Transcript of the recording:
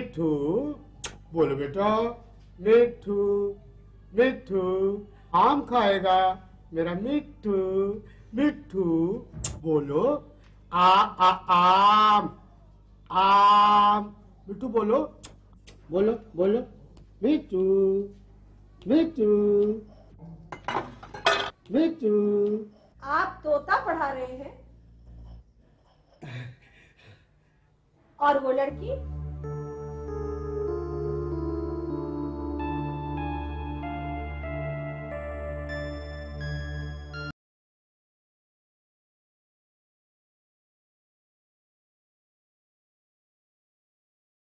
मिठू, बोलो बेटा। मिठू मिठू, आम खाएगा मेरा मिठू। मिठू, बोलो। आ आ, आम आम। मिठू, बोलो। बोलो बोलो। मिठू मिठू मिठू। आप तोता पढ़ा रहे हैं। और वो लड़की?